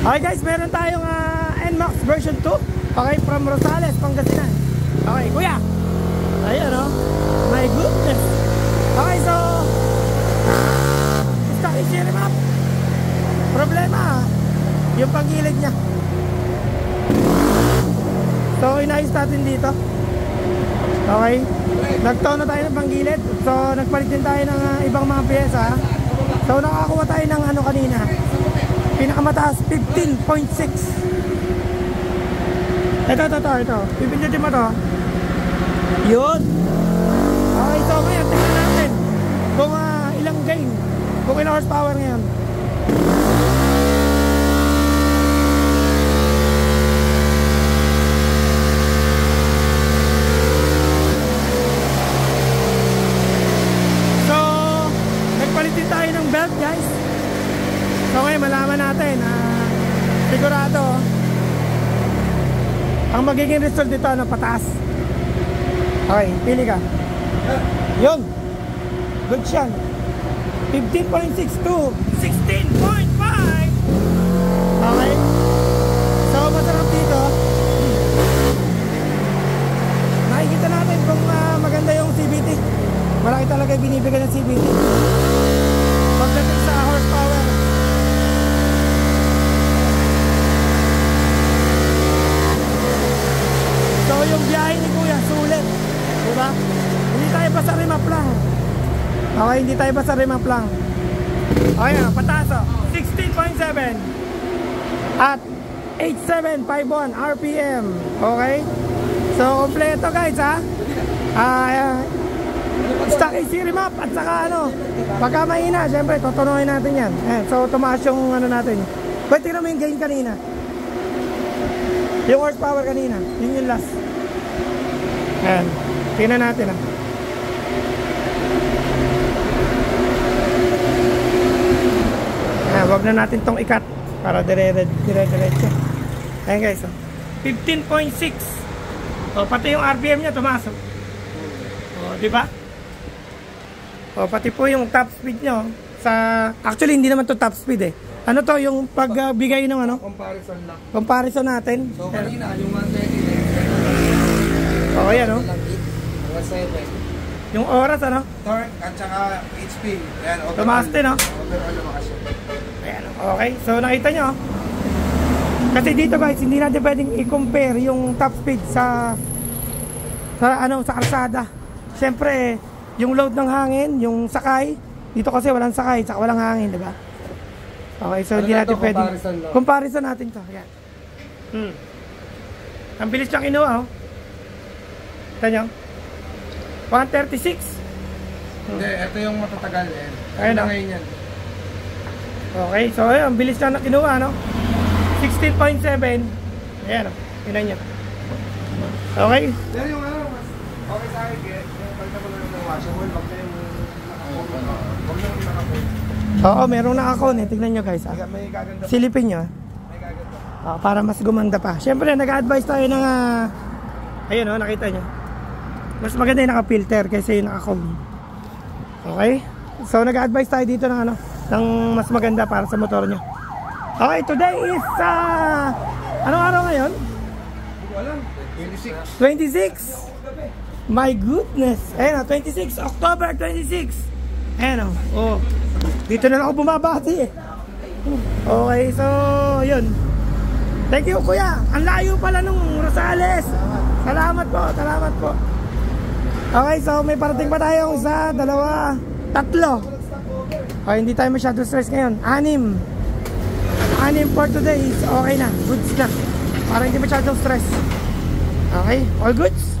Okay guys, meron tayong uh, NMAX version 2. Okay, from Rosales, Pangasinan. Okay, kuya. Ayan o. My goodness. Okay, so... Stock is here map. Problema, yung pagilid niya. So, inayos natin dito. Okay. Nagtono tayo ng panggilid. So, nagpalit din tayo ng uh, ibang mga pyesa. So, nakakuha tayo ng ano kanina. Pinakamataas, 15.6. Ito, ito, ito, ito. Pipindutin mo to. Yun. Okay, so ngayon, tingnan natin kung uh, ilang gain. Kung ilang horsepower ngayon. So, nagpalit din tayo ng belt, guys. So ngayon, malaman natin na sigurado ang magiging result dito ano, pataas. Okay, pili ka. Yun. Good siya. 15.6 to 16.5. Okay. So, masarap dito. Nakikita natin kung ah, maganda yung CVT. Malaki talaga binibigay ng CVT. Pagdating sa horsepower. So, yung biyahe ni Kuya, sulit. Diba? Hindi tayo basta remap lang. Okay, hindi tayo basta remap lang. Okay na, pataas oh. 16.7 at 8751 RPM. Okay? So, kompleto guys ha. Ah, stock AC remap at saka ano, pagka mahina, syempre, tutunuhin natin yan. Ayan, so, tumaas yung ano natin. Pwede tingnan mo yung gain kanina. Yung horsepower kanina, yun yung last. Ayan, tingnan natin ah. Wag na natin tong ikat para dire-diretso. Ayan guys, oh. 15.6. Oh, pati yung RPM niya tumasok. Oh, di ba? Oh, pati po yung top speed nyo sa actually hindi naman to top speed eh. Ano to yung pagbigay ng ano? Comparison lang. Comparison natin. So kanina, yung 120 Oh, ayan oh. lang 8, hanggang 7. Yung oras ano? Torque at saka HP. Yan, overall. Tumaas din, no? Overall lumakas yun. Ayan, okay. So nakita nyo. Kasi dito guys, hindi natin pwedeng i-compare yung top speed sa sa ano, sa kalsada. Siyempre, yung load ng hangin, yung sakay, dito kasi walang sakay, saka walang hangin, di ba? Okay, so Ano hindi lang natin pwedeng comparison lang. comparison natin to. Ayan. Hmm. Ang bilis niyang kinuha, oh. Kita nyo? 136. Hindi, ito yung matatagal eh. Ayun, Ano ngayon yan? Okay, so ayun, ang bilis na kinuha, no? 16.7. Ayan, oh. Tingnan nyo. Okay. Pero yung ano, mas okay sa akin, eh, yung pagka mo lang ng washable, wag na yung nakapon. Wag na yung nakapon. Oo, merong nakakon eh. Tignan nyo guys. Ah. May gaganda. Silipin nyo. ah. May gaganda. Ah, para mas gumanda pa. Siyempre, nag-advise tayo ng... ah, ayun oh, nakita nyo. Mas maganda yung naka-filter kaysa yung naka-com. Okay? So, nag-advise tayo dito ng ano, ng mas maganda para sa motor nyo. Okay, today is... ah, anong araw ngayon? Hindi ko alam. 26. 26. My goodness. Ayan o, 26. October 26. Ayan o. Oh. Dito na ako bumabati eh. Okay, so, yun. Thank you, kuya. Ang layo pala nung Rosales. Salamat po, salamat po. Okay, so may parating pa tayong isa, dalawa, tatlo. Okay, hindi tayo masyado stress ngayon. Anim. Anim for today is okay na. Goods na. Para hindi masyadong stress. Okay, all goods?